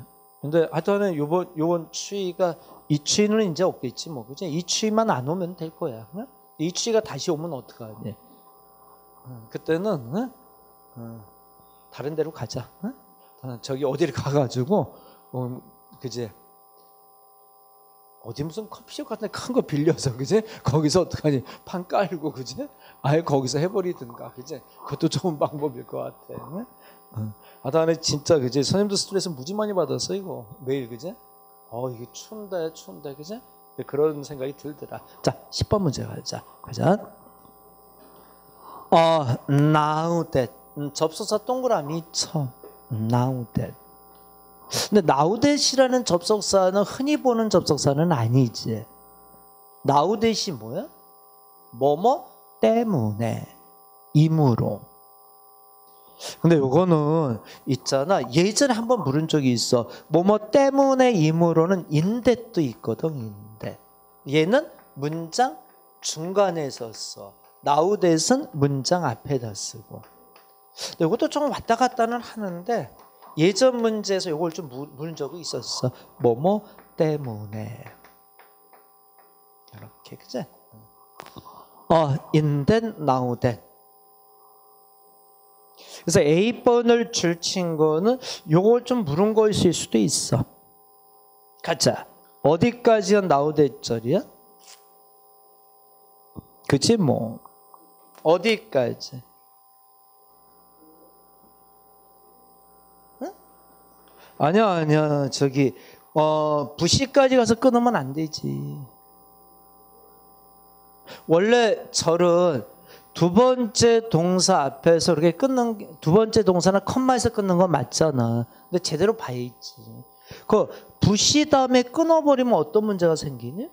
A: 근데 하여튼 요번 요번 추위가 이 추위는 이제 없겠지 뭐 그지? 이 추위만 안 오면 될 거야. 응? 이 추위가 다시 오면 어떡하니? 응, 그때는 응? 응, 다른 데로 가자. 저기 어디를 가가지고 어, 그제 어디 무슨 커피숍 같은 큰 거 빌려서 그제 거기서 어떡하니 판 깔고 그제 아예 거기서 해버리든가 그제 그것도 좋은 방법일 것 같아. 응? 아, 다음에 진짜 그제 선생님도 스트레스 무지 많이 받았어 이거 매일 그제 어 이게 추운데 추운데 그제 그런 생각이 들더라. 자 10번 문제 가자. 가자. 어 that 음, 접속사 동그라미 쳐 now that 근데 나우댓이라는 접속사는 흔히 보는 접속사는 아니지. 나우댓이 뭐야? 뭐뭐 때문에 임으로. 근데 요거는 있잖아. 예전에 한번 물은 적이 있어. 뭐뭐 때문에 임으로는 인댓도 있거든. 인댓. 얘는 문장 중간에 었어 나우댓은 문장 앞에다 쓰고. 이것도 좀 왔다 갔다는 하는데 예전 문제에서 이걸 좀 물은 적이 있었어. 뭐뭐 때문에. 이렇게 그지? 어, 인된 나우된. 그래서 A번을 줄 친거는 요걸 좀 물은 것일 수도 있어. 가자. 어디까지가 나우대절이야? 그치 뭐. 어디까지? 아니야, 아니야. 저기, 어, 부시까지 가서 끊으면 안 되지. 원래 절은 두 번째 동사 앞에서 이렇게 끊는, 두 번째 동사는 컴마에서 끊는 건 맞잖아. 근데 제대로 봐야지. 그, 부시 다음에 끊어버리면 어떤 문제가 생기니?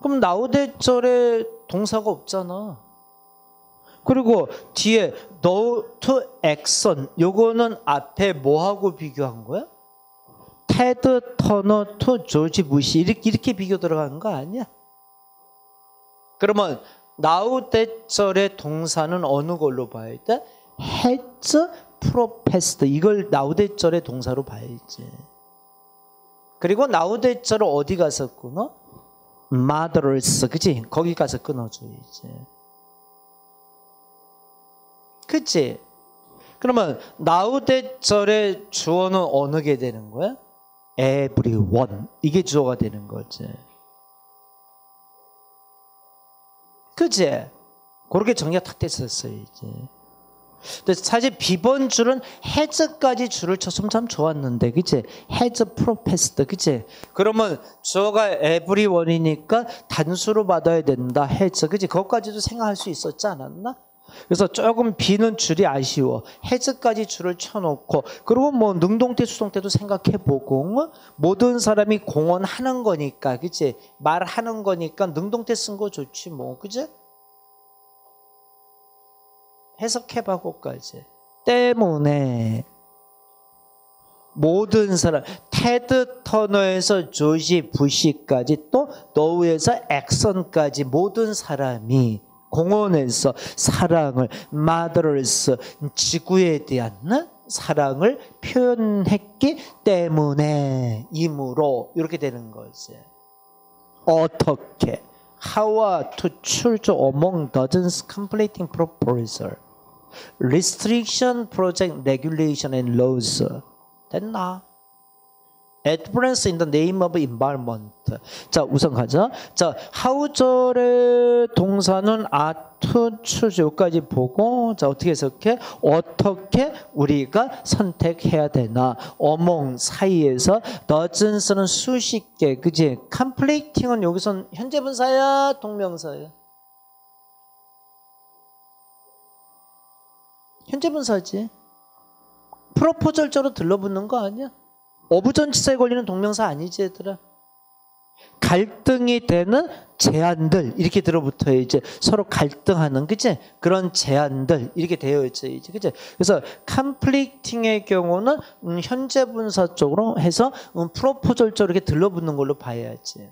A: 그럼 나우대절에 동사가 없잖아. 그리고 뒤에 no to 액션 요거는 앞에 뭐하고 비교한 거야? 테드 터너 to 조지 부시 이렇게, 이렇게 비교 들어가는 거 아니야? 그러면 now that절의 동사는 어느 걸로 봐야 돼? has professed 이걸 now that절의 동사로 봐야지. 그리고 now 대절을 어디 가서 끊어? mothers 그지? 거기 가서 끊어줘야지. 그치? 그러면 나우 대절의 주어는 어느 게 되는 거야? everyone 이게 주어가 되는 거지. 그치? 그렇게 정리가 탁 됐었어요 이제. 근데 사실 비번 줄은 해즈까지 줄을 쳤으면 참 좋았는데, 그치? 해즈 프로페스트, 그치? 그러면 주어가 everyone이니까 단수로 받아야 된다, 해즈, 그치? 그것까지도 생각할 수 있었지 않았나? 그래서 조금 비는 줄이 아쉬워. 해즈까지 줄을 쳐놓고 그리고 뭐 능동태 수동태도 생각해보고 모든 사람이 공헌하는 거니까 그치? 말하는 거니까 능동태 쓴 거 좋지 뭐 그치? 해석해봐고까지. 때문에 모든 사람 테드 터너에서 조지 부시까지 또 노우에서 엑선까지 모든 사람이 공원에서 사랑을 마더를서 지구에 대한 사랑을 표현했기 때문에 이므로 이렇게 되는 거지. 어떻게 How to choose among dozens completing proposal restriction project regulation and laws 됐나? Advance in the name of environment. 자, 우선 가자. 자, 하우절의 동사는 choose 여기까지 보고 자, 어떻게 해석해? 어떻게 우리가 선택해야 되나? 어몽 사이에서 dozen스는 수십 개. 그지? conflicting은 여기선 현재 분사야, 동명사야? 현재 분사지. 프로포절자로 들러붙는 거 아니야? 어부전치사에 걸리는 동명사 아니지 얘들아? 갈등이 되는 제안들 이렇게 들어붙어야 이제 서로 갈등하는 그치 그런 제안들 이렇게 되어 있지 이제 그치 그래서 컴플리팅의 경우는 음, 현재 분사 쪽으로 해서 음, 프로포절적으로 이렇게 들러붙는 걸로 봐야지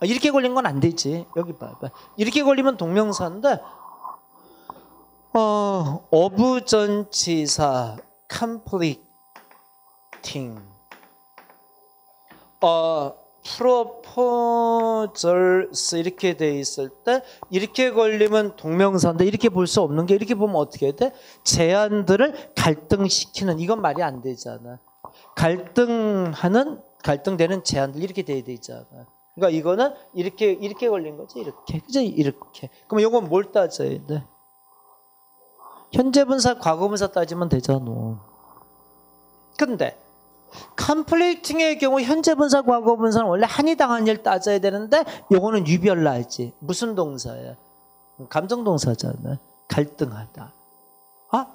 A: 아, 이렇게 걸린 건 안 되지. 여기 봐봐. 이렇게 걸리면 동명사인데 어, 어부전치사 conflicting 어, proposals 이렇게 돼 있을 때 이렇게 걸리면 동명사인데 이렇게 볼 수 없는 게 이렇게 보면 어떻게 돼? 제안들을 갈등시키는 이건 말이 안 되잖아. 갈등하는 갈등되는 제안들 이렇게 돼야 되잖아. 그러니까 이거는 이렇게 이렇게 걸린 거지 이렇게 그죠 이렇게. 그럼 이건 뭘 따져야 돼? 현재 분사 과거 분사 따지면 되잖아. 근데 컴플레이팅의 경우 현재 분사 과거 분사는 원래 한이 당한 일 따져야 되는데 요거는 유별나지. 무슨 동사야? 감정 동사잖아. 갈등하다. 아?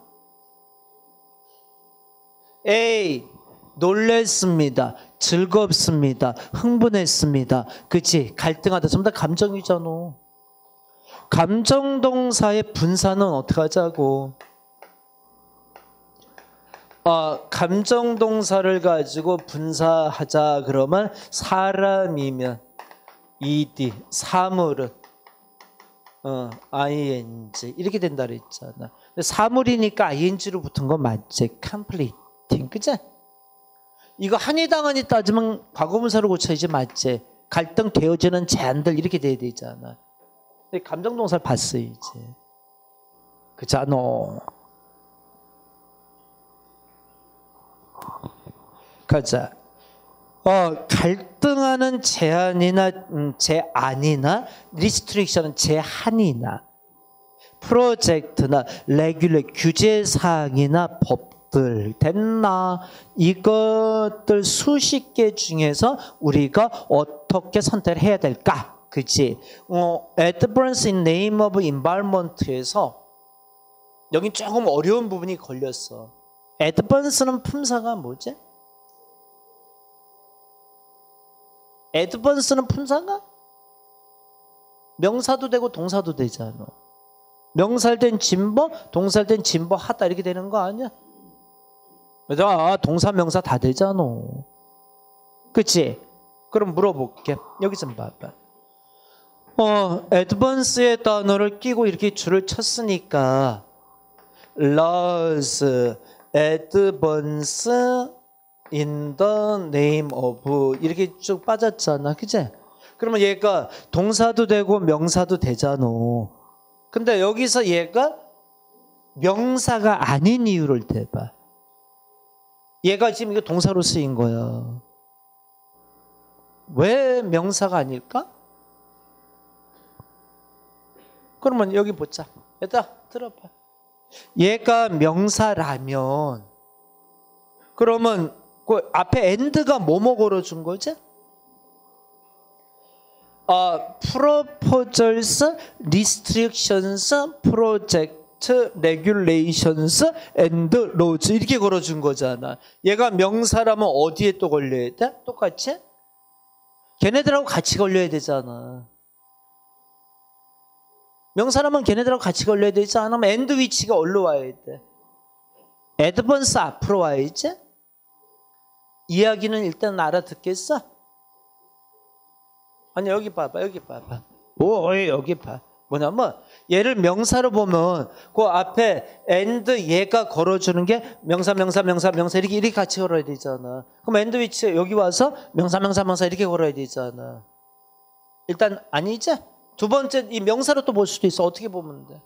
A: A 놀랬습니다. 즐겁습니다. 흥분했습니다. 그치? 갈등하다. 전부 다 감정이잖아. 감정 동사의 분사는 어떻게 하자고? 어, 감정 동사를 가지고 분사하자 그러면 사람이면 ed, 사물은 어, ing 이렇게 된다 그랬잖아. 사물이니까 ing로 붙은 건 맞지. completing 그지? 이거 한이당한이 따지면 과거분사로 고쳐야지 맞지. 갈등 되어지는 제한들 이렇게 돼야 되잖아. 감정 동사를 봤어야지. 그잖아. 가자. 어, 갈등하는 제한이나 음, 제안이나 리스트릭션은 제한이나 프로젝트나 레귤레 규제 사항이나 법들 됐나 이것들 수십 개 중에서 우리가 어떻게 선택을 해야 될까? 그치? 어, advance in name of environment에서 여기 조금 어려운 부분이 걸렸어. Advance는 품사가 뭐지? advance는 품사가? 명사도 되고 동사도 되잖아. 명사된 진보, 동사된 진보하다 이렇게 되는 거 아니야? 아, 동사, 명사 다 되잖아. 그치? 그럼 물어볼게. 여기 좀 봐봐. 어, advance의 단어를 끼고 이렇게 줄을 쳤으니까 loss, advance in the name of 이렇게 쭉 빠졌잖아. 그치? 그러면 얘가 동사도 되고 명사도 되잖아. 근데 여기서 얘가 명사가 아닌 이유를 대봐. 얘가 지금 이거 동사로 쓰인 거야. 왜 명사가 아닐까? 그러면 여기 보자. 얘들아, 들어봐. 얘가 명사라면, 그러면 그 앞에 엔드가 뭐뭐 걸어준 거지? 어, proposals, restrictions, project, regulations, and laws 이렇게 걸어준 거잖아. 얘가 명사라면 어디에 또 걸려야 돼? 똑같이? 걔네들하고 같이 걸려야 되잖아. 명사라면 걔네들하고 같이 걸려야 되지 않으면 and 위치가 어디로 와야 돼? advance 앞으로 와야 지? 이야기는 일단 알아듣겠어? 아니 여기 봐봐 여기 봐봐 오 여기 봐 뭐냐면 얘를 명사로 보면 그 앞에 and 얘가 걸어주는 게 명사 명사 명사 명사 이렇게 이렇게 같이 걸어야 되잖아 그럼 and 위치 여기 와서 명사 명사 명사 이렇게 걸어야 되잖아 일단 아니지? 두 번째 이 명사로 또 볼 수도 있어 어떻게 보면 돼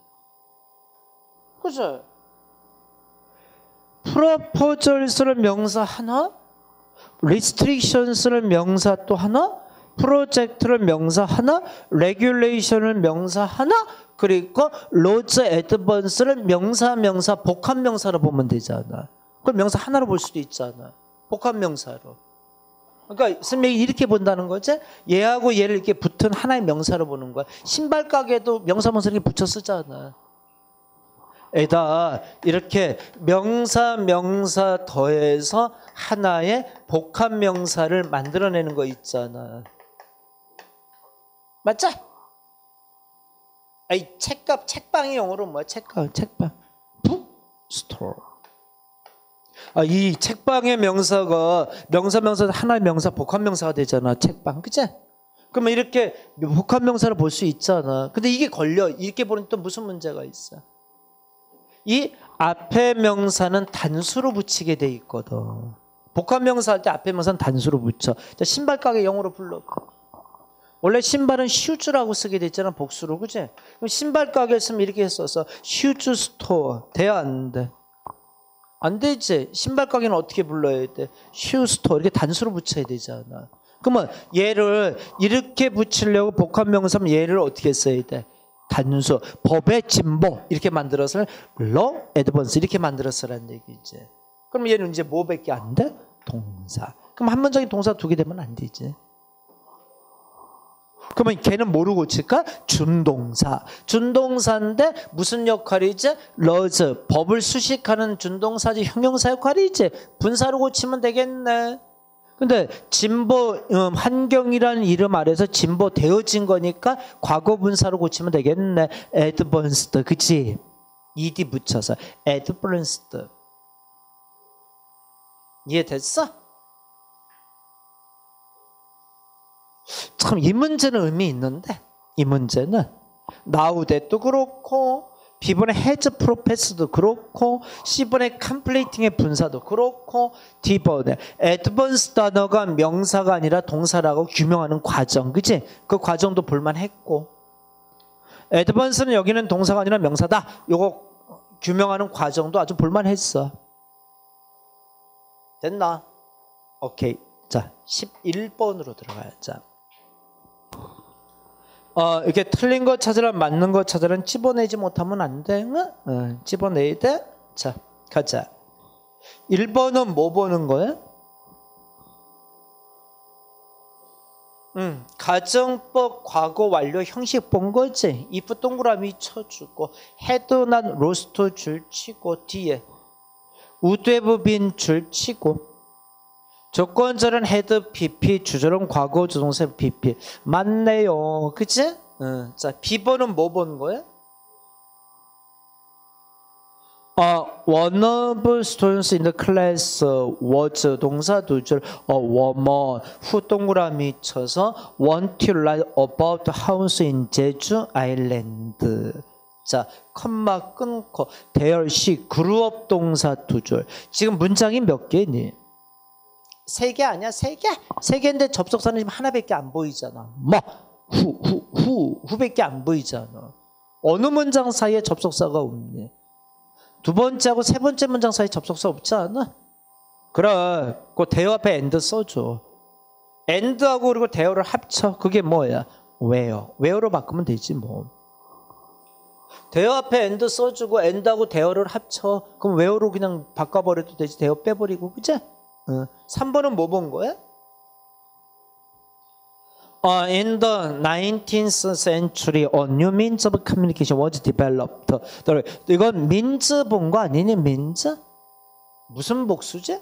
A: 그죠? 프로포절스를 명사 하나 restrictions를 명사 또 하나, 프로젝트를 명사 하나, regulation을 명사 하나, 그리고 laws advance를 명사 명사 복합 명사로 보면 되잖아. 그럼 명사 하나로 볼 수도 있잖아. 복합 명사로. 그러니까 선생님이 이렇게 본다는 거지. 얘하고 얘를 이렇게 붙은 하나의 명사로 보는 거야. 신발 가게도 명사 명사 이렇게 붙여 쓰잖아. 에다 이렇게 명사 명사 더해서 하나의 복합 명사를 만들어내는 거 있잖아. 맞죠? 아이 책값 책방이 영어로 뭐야? 책값 책방. 북스토어. 아, 이 책방의 명사가 명사 명사 하나의 명사 복합 명사가 되잖아. 책방. 그치? 그러면 이렇게 복합 명사를 볼 수 있잖아. 근데 이게 걸려. 이렇게 보는 또 무슨 문제가 있어? 이 앞에 명사는 단수로 붙이게 돼 있거든. 복합 명사 할 때 앞에 명사는 단수로 붙여. 자, 신발 가게 영어로 불러. 원래 신발은 shoes라고 쓰게 돼 있잖아, 복수로. 그지? 그럼 신발 가게 쓰면 이렇게 써서 shoes store. 돼, 안 돼? 안 되지. 신발 가게는 어떻게 불러야 돼? shoe store. 이렇게 단수로 붙여야 되잖아. 그러면 얘를 이렇게 붙이려고 복합 명사면 얘를 어떻게 써야 돼? 단수, 법의 진보 이렇게 만들어서 law advance 이렇게 만들어서라는 얘기지. 그럼 얘는 이제 뭐밖에 안 돼? 동사. 그럼 한 문장에 동사 두 개 되면 안 되지. 그러면 걔는 뭐로 고칠까? 준동사. 준동사인데 무슨 역할이지? 러즈. 법을 수식하는 준동사지 형용사 역할이지. 분사로 고치면 되겠네. 근데 진보 음, 환경이라는 이름 아래서 진보 되어진 거니까 과거 분사로 고치면 되겠네. advanced. 그치? ed 붙여서 advanced. 이해됐어? 참 이 문제는 의미 있는데 이 문제는 나우데도 그렇고 B번의 해즈 프로페스도 그렇고 C번의 컴플레이팅의 분사도 그렇고 D번의 애드번스 단어가 명사가 아니라 동사라고 규명하는 과정 그치? 그 과정도 볼만했고 애드번스는 여기는 동사가 아니라 명사다 요거 규명하는 과정도 아주 볼만했어 됐나? 오케이 자 11번으로 들어가야자 어, 이렇게 틀린 거 찾으라 맞는 거 찾으라 집어내지 못하면 안 돼. 응? 어, 집어내야 돼. 자, 가자. 1번은 뭐 보는 거야? 음, 가정법 과거 완료 형식 본 거지. if 동그라미 쳐주고 had not lost 줄 치고 뒤에 would have been 줄 치고 조건절은 had PP, 주절은 과거 조동사 PP. 맞네요. 그치? 응. 자, B번은 뭐 보는 거야? 어, one of students in the class was 동사 두 줄, 어, warmer, 후 동그라미 쳐서 want to write about house in 제주 아일랜드. 자, 컴마 끊고, 대열 시, 그루업 동사 두 줄. 지금 문장이 몇 개니? 세 개 아니야? 세 개? 세 개인데 접속사는 지금 하나밖에 안 보이잖아. 뭐, 후, 후, 후, 후밖에 안 보이잖아. 어느 문장 사이에 접속사가 없니? 두 번째하고 세 번째 문장 사이에 접속사 없지 않아? 그래, 그 their 앞에 and 써줘. and하고 그리고 their를 합쳐. 그게 뭐야? whose? whose로 바꾸면 되지 뭐. their 앞에 and 써주고 and하고 their를 합쳐. 그럼 whose로 그냥 바꿔버려도 되지. their 빼버리고, 그치? 어, 3번은 뭐 본 거야? Uh, in the 19th century, a new means of communication was developed. 이건 민즈 본 거 아니니? 민즈? 무슨 복수지?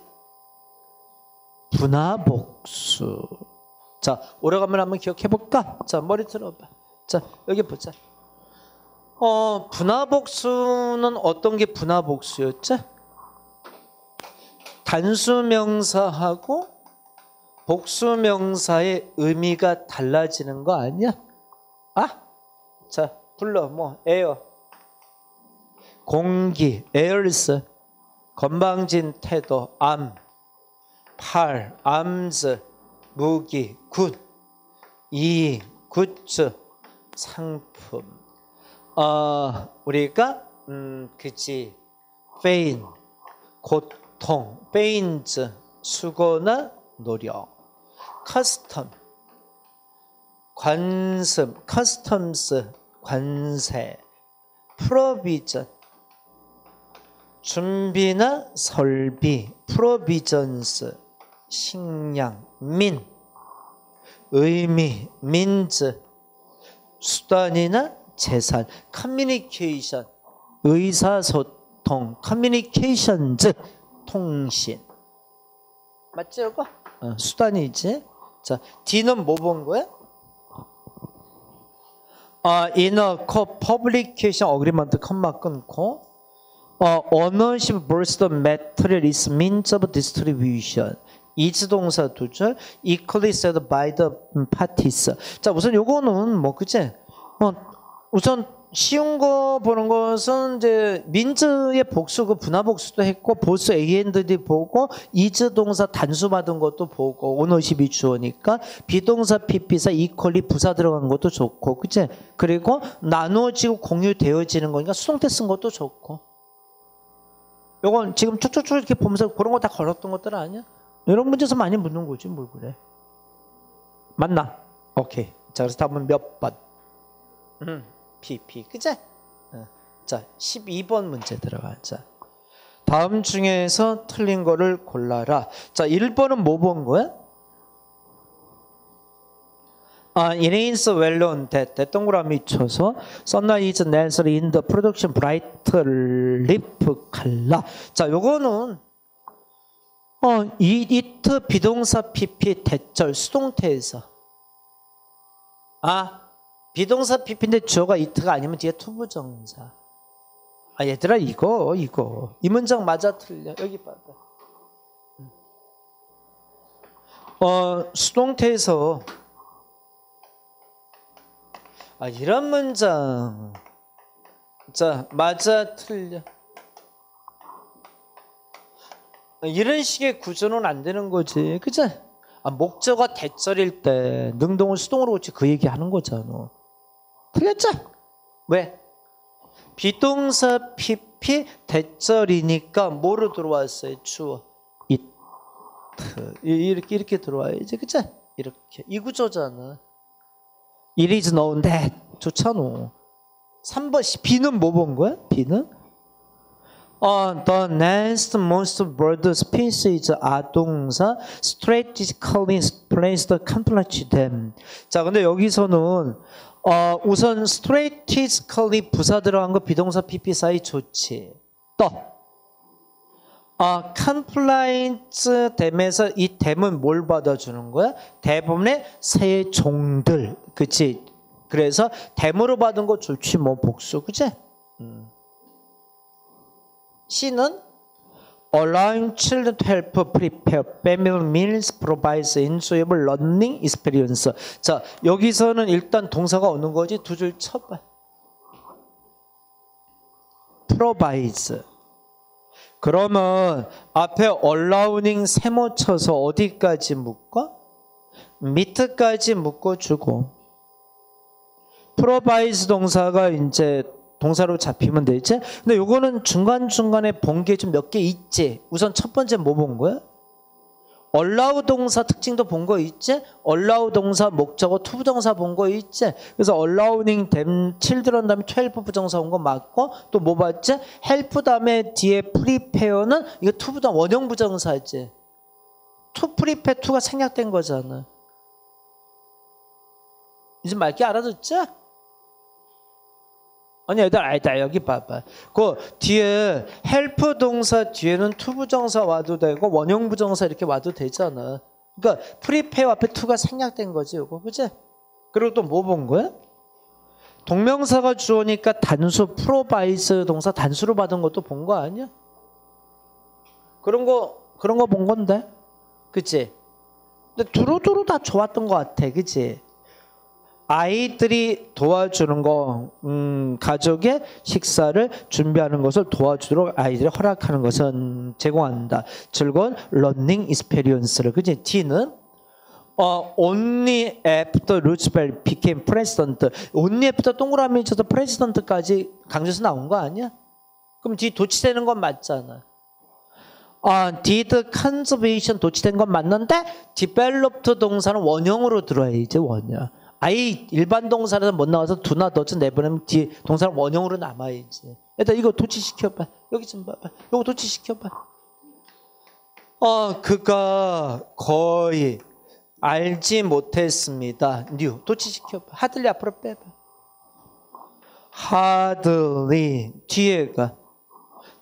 A: 분화 복수. 자, 오래간만에 한번 기억해 볼까? 자, 머리 들어봐. 자, 여기 보자. 어, 분화 복수는 어떤 게 분화 복수였지? 단수명사하고 복수명사의 의미가 달라지는 거 아니야? 아? 자, 불러. 뭐, air. 공기, airs. 건방진 태도, arm. 팔, arms. 무기, good. 이, 굿즈. 상품. 어, 우리가, 음, 그치. pain. 고통, pains, 수고나 노력, custom, 관습, customs, 관세, provision, 준비나 설비, provisions, 식량, mean, 의미, means, 수단이나 재산, 커뮤니케이션, 의사소통, communications, 통신. 맞지, 이거? 어, 수단이지. 자, D는 뭐 본 거야? 아, inner co publication agreement 컴마 끊고 어, ownership versus material is means of distribution. is 동사 두 줄, equally said by the parties. 자, 우선 요거는 뭐 그제 어, 우선 쉬운 거 보는 것은 이제 민즈의 복수 그 분화 복수도 했고 보스 A&D 보고 이즈 동사 단수 받은 것도 보고 오너십이 주어니까 비동사 PP사 이퀄리 부사 들어간 것도 좋고 그치? 그리고 나누어지고 공유되어지는 거니까 수동태 쓴 것도 좋고 요건 지금 쭉쭉쭉 이렇게 보면서 그런 거 다 걸었던 것들 아니야? 이런 문제에서 많이 묻는 거지 뭘 그래 맞나? 오케이 자 그래서 답은 몇 번? 음. PP. 그제? 어. 자, 12번 문제 들어가자. 다음 중에서 틀린 거를 골라라. 자, 1번은 뭐 본 거야? 아, it is well known that 동그라미 쳐서 sunlight is necessary in the production bright lip color. 자, 요거는 어, 이 it 비동사 PP 대절 수동태에서 아, be동사 PP인데 주어가 it가 아니면 뒤에 to부정사. 아 얘들아 이거 이거 이 문장 맞아 틀려 여기 봐봐. 어 수동태에서 아 이런 문장 자 맞아 틀려 이런 식의 구조는 안 되는 거지 그죠? 아, 목적어 대절일 때 능동을 수동으로 그 얘기 하는 거잖아. 틀렸죠? 왜? 비동사 PP 대절이니까 뭐로 들어왔어요? 주어. it. 이렇게 이렇게 들어와야지. 그치? 이렇게. 이 구조잖아. it is known that. 좋잖아. 3번 B는 뭐 본 거야? B는? 어, the next most bird species are 동사 strategically placed complex them. 자, 근데 여기서는 어, 우선 strategically 부사 들어간 거 비동사 PP 사이 좋지. 또 어, compliance 댐에서 이 댐은 뭘 받아주는 거야? 대부분의 새 종들. 그치? 그래서 댐으로 받은 거 좋지 뭐 복수. 그치? 음. C는 allowing children to help prepare family meals provides enjoyable learning experience. 자, 여기서는 일단 동사가 오는 거지 두줄 쳐봐. provides. 그러면 앞에 allowing 세모 쳐서 어디까지 묶어? 밑까지 묶어주고 provides 동사가 이제 동사로 잡히면 되지. 근데 요거는 중간중간에 본 게 좀 몇 개 있지. 우선 첫 번째 뭐 본 거야? allow 동사 특징도 본 거 있지? allow 동사 목적어 to부정사 본 거 있지? 그래서 allowing their children 다음에 12 부정사 온 거 맞고 또 뭐 봤지? help 다음에 뒤에 prepare는 이거 to부정 원형 부정사지. to prepare to가 생략된 거잖아. 이제 말귀 알아듣지? 아니 얘들 아니다 여기 봐봐. 그 뒤에 help 동사 뒤에는 to부정사 와도 되고 원형 부정사 이렇게 와도 되잖아. 그러니까 prepare 앞에 to가 생략된 거지 이거. 그지 그리고 또 뭐 본 거야? 동명사가 주어니까 단수 provides 동사 단수로 받은 것도 본 거 아니야? 그런 거 그런 거 본 건데? 그치? 근데 두루두루 다 좋았던 것 같아 그치 아이들이 도와주는 거, 음, 가족의 식사를 준비하는 것을 도와주도록 아이들이 허락하는 것은 제공한다. 즐거운 learning experience를. 그지? D는 어, only after Roosevelt became president. only after 동그라미 쳐서 president까지 강조해서 나온 거 아니야? 그럼 D 도치되는 건 맞잖아. 아, did conservation 도치된 건 맞는데 developed 동사는 원형으로 들어야지 원형. 아예 일반 동사는 못 나와서 do나 does 내보내면 뒤에 동사는 원형으로 남아야지. 일단 이거 도치시켜봐. 여기 좀 봐봐. 이거 도치시켜봐. 어, 그가 거의 알지 못했습니다. knew 도치시켜봐. hardly 앞으로 빼봐. hardly 뒤에가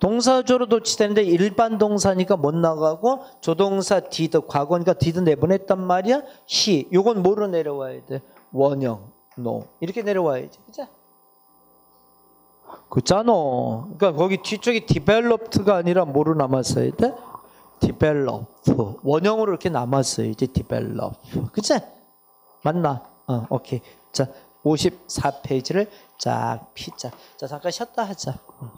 A: 동사조로 도치되는데 일반 동사니까 못 나가고 조동사 did 과거니까 did 내보냈단 말이야. 시 요건 뭐로 내려와야 돼? 원형, 노 이렇게 내려와야지, 그죠? 그잖아. 그러니까 거기 뒤쪽이 developed가 아니라 뭐로 남았어야 돼? develop. 원형으로 이렇게 남았어요. 이제 develop. 그치? 맞나? 어, 오케이. 자, 54페이지를 쫙 피자. 자, 잠깐 쉬었다 하자. 음.